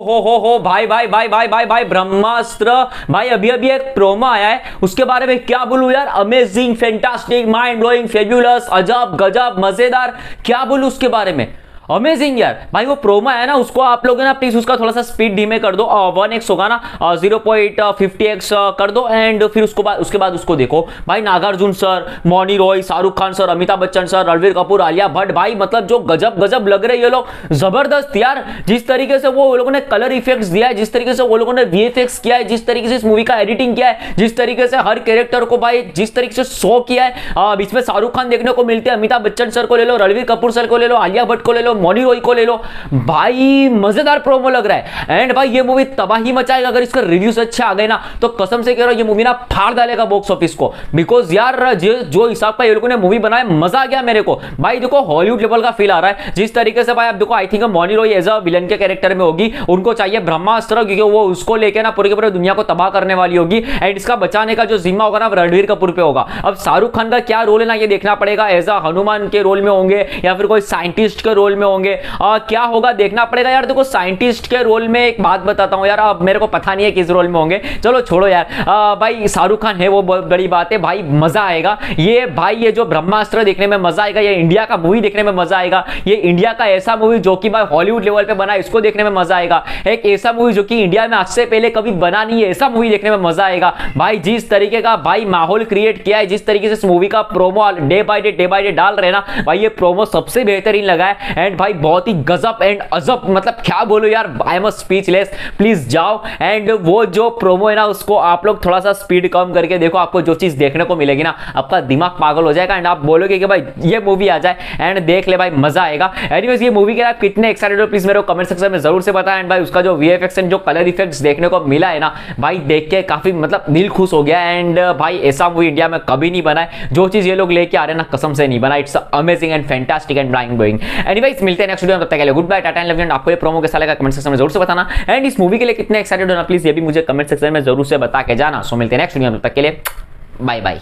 हो हो हो, भाई भाई भाई भाई भाई भाई, ब्रह्मास्त्र। भाई, अभी अभी एक प्रोमो आया है। उसके बारे में क्या बोलू यार? Amazing fantastic mind blowing fabulous अजब, गजब, मज़ेदार। क्या बोलू उसके बारे में? अमेजिंग यार। भाई वो प्रोमो है ना, उसको आप लोग ना प्लीज़ उसका थोड़ा सा स्पीड धीमे कर दो। वन एक्स होगा ना ज़ीरो पॉइंट फिफ्टी एक्स कर दो। एंड फिर उसको बाद, उसके बाद उसको देखो। भाई Nagarjuna sir, Mouni Roy, Shahrukh Khan sir, Amitabh Bachchan sir, Ranveer Kapoor, Alia Bhatt, भाई मतलब जो गजब गजब लग रहे ये लोग, ज़बरदस्त यार। जिस तरीके से वो लोगों ने कलर इफेक्ट्स दिया है, जिस तरीके से वो लोगों ने वी किया है, जिस तरीके से इस मूवी का एडिटिंग किया है, जिस तरीके से हर कैरेक्टर को भाई जिस तरीके से शो किया है। बीच में शाहरुख खान देखने को मिलते हैं, अमिताभ बच्चन सर को ले लो, रणवीर कपूर सर को ले लो, आलिया भट्ट को ले लो लो मॉनी रोई को ले लो। भाई, मज़ेदार प्रोमो लग रहा है। एंड भाई, ये मूवी तबाही मचाएगा। अगर इसका रिव्यूज़ अच्छे आ गए ना तो कसम से कह रहा हूँ, ये मूवी ना फाड़ डालेगा बॉक्स ऑफ़िस को। बिकॉज़ यार, जो हिसाब का ये लोगों ने मूवी बनाया, मज़ा आ गया मेरे को। भाई, देखो हॉलीवुड लेवल का फील आ रहा है। जिस तरीके से भाई, आप देखो I think Mouni Roy as a villain के कैरेक्टर में होगी। उनको चाहिए ब्रह्मास्त्र, क्योंकि वो उसको लेके ना पूरी की पूरी दुनिया को तबाह करने वाली होगी। एंड इसका बचाने का जो जिम्मा होगा ना रणवीर कपूर पे होगा। अब शाहरुख खान का क्या रोल है ना, ये देखना पड़ेगा। एज अ हनुमान के रोल में होंगे, या फिर कोई साइंटिस्ट के रोल में होंगे। क्या होगा देखना पड़ेगा यार। देखो साइंटिस्ट के रोल में एक बात बताता हूँ यार। अब मेरे को पता नहीं है किस रोल में होंगे। चलो छोड़ो यार। आ, भाई शाहरुख खान है वो बड़ी बात है। भाई मज़ा आएगा। ये भाई ये जो ब्रह्मास्त्र देखने में मज़ा आएगा ये इंडिया का मूवी देखने में मज़ा आएगा। ये इंडिया का ऐसा मूवी जो कि भाई हॉलीवुड लेवल पे बना इसको देखने में मज़ा आएगा। एक ऐसा मूवी जो कि इंडिया में आज से पहले कभी बना नहीं है ऐसा मूवी देखने में मज़ा आएगा। भाई जिस तरीके का भाई माहौल क्रिएट किया है जिस तरीके से इस मूवी का promo day by day day by day डाल रहे ना भाई ये प्रोमो सबसे बेहतरीन लगा है। एंड भाई, बहुत ही गजब एंड अजब मतलब क्या बोलो यार आई एम स्पीचलेस प्लीज़ जाओ. एंड वो जो प्रोमो है ना, उसको आप लोग थोड़ा सा स्पीड कम करके देखो, आपको जो चीज़ देखने को मिलेगी ना, आपका दिमाग पागल हो जाएगा एंड आप बोलोगे कि भाई, ये मूवी आ जाए एंड देख ले भाई, मज़ा आएगा. एनीवेज ये मूवी के आप कितने एक्साइटेड हो प्लीज़ मेरे को कमेंट सेक्शन में ज़रूर से बताएँ एंड भाई, उसका जो वी एंड जो कलर इफेक्ट्स देखने को मिला है ना, भाई, देख के काफ़ी मतलब दिल खुश हो गया एंड भाई, ऐसा मूवी इंडिया में कभी नहीं बना है. जो चीज़ ये लोग लेके आ रहे ना, कसम से नहीं बना. It's amazing and fantastic and bring going anyways मिलते हैं तब तक के लिए good bye tata and love आपको ये प्रोमो कैसा लगा कमेंट सेक्शन में ज़रूर से बताना। एंड इस मूवी के लिए कितने एक्साइटेड होना प्लीज़ ये भी मुझे कमेंट सेक्शन में ज़रूर से बता के जाना। सो मिलते हैं नेक्स्ट वीडियो में तक के लिए बाय बाय